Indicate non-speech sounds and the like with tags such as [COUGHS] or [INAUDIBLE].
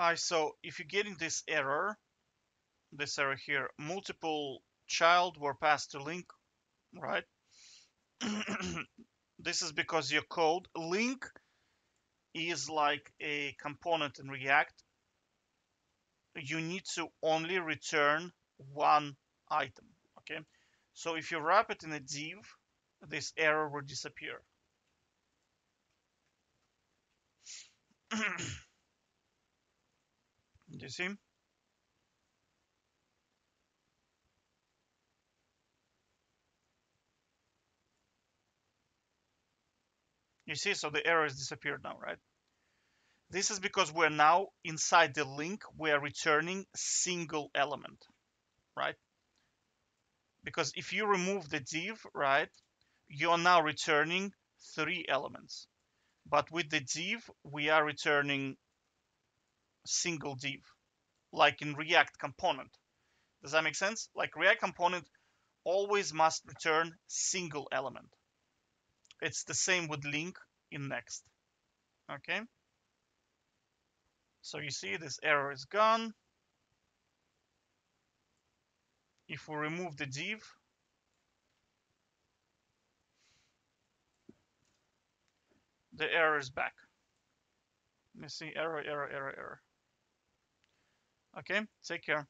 Hi, so if you're getting this error, this error here, multiple child were passed to link, right? [COUGHS] this is because your code link is like a component in React. You need to only return one item, okay? So if you wrap it in a div, this error will disappear. [COUGHS] Do you see? You see, so the error has disappeared now, right? This is because we're now inside the link, we're returning single element, right? Because if you remove the div, right, you're now returning three elements. But with the div, we are returning single div, like in React component. Does that make sense? Like React component always must return single element. It's the same with link in next. Okay. So you see this error is gone. If we remove the div, the error is back. Let me see error, error, error, error. Okay, take care.